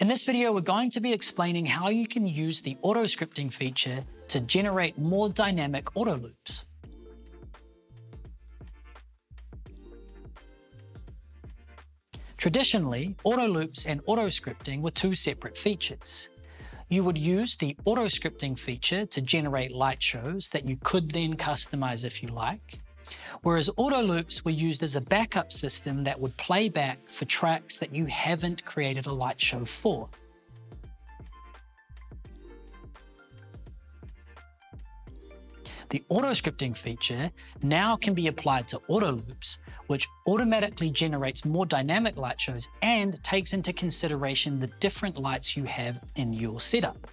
In this video, we're going to be explaining how you can use the auto scripting feature to generate more dynamic auto loops. Traditionally, auto loops and auto scripting were two separate features. You would use the auto scripting feature to generate light shows that you could then customize if you like, whereas auto loops were used as a backup system that would play back for tracks that you haven't created a light show for. The auto scripting feature now can be applied to auto loops, which automatically generates more dynamic light shows and takes into consideration the different lights you have in your setup.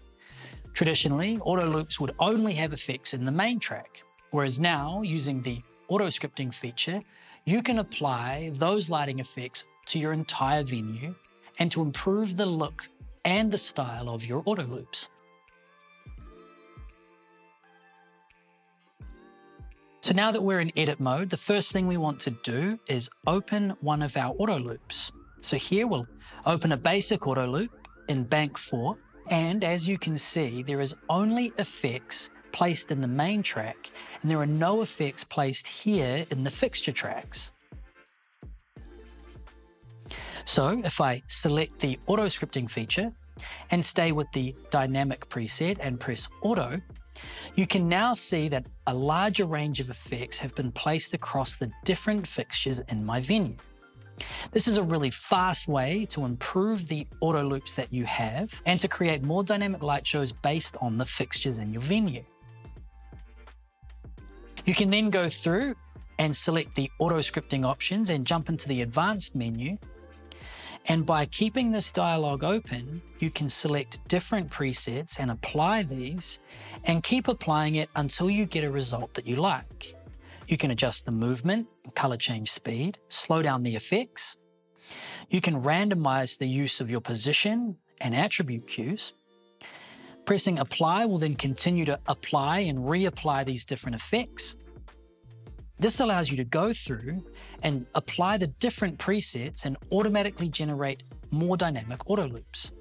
Traditionally, auto loops would only have effects in the main track, whereas now, using the auto scripting feature, you can apply those lighting effects to your entire venue and to improve the look and the style of your auto loops. So now that we're in edit mode, the first thing we want to do is open one of our auto loops. So here we'll open a basic auto loop in bank four. And as you can see, there is only effects placed in the main track, and there are no effects placed here in the fixture tracks. So if I select the auto scripting feature and stay with the dynamic preset and press auto, you can now see that a larger range of effects have been placed across the different fixtures in my venue. This is a really fast way to improve the auto loops that you have and to create more dynamic light shows based on the fixtures in your venue. You can then go through and select the auto scripting options and jump into the advanced menu and by keeping this dialog open, you can select different presets and apply these and keep applying it until you get a result that you like. You can adjust the movement, color change speed, slow down the effects. You can randomize the use of your position and attribute cues. Pressing apply will then continue to apply and reapply these different effects. This allows you to go through and apply the different presets and automatically generate more dynamic auto loops.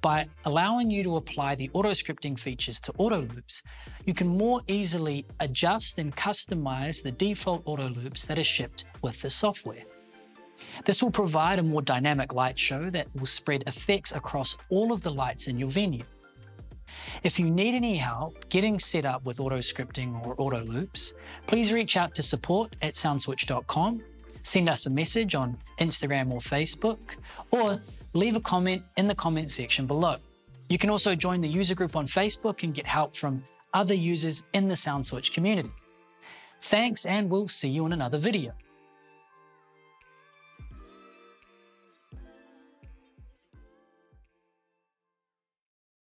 By allowing you to apply the auto scripting features to auto loops, you can more easily adjust and customize the default auto loops that are shipped with the software. This will provide a more dynamic light show that will spread effects across all of the lights in your venue. If you need any help getting set up with auto scripting or auto loops, please reach out to support at soundswitch.com, send us a message on Instagram or Facebook, or leave a comment in the comment section below. You can also join the user group on Facebook and get help from other users in the SoundSwitch community. Thanks, and we'll see you in another video.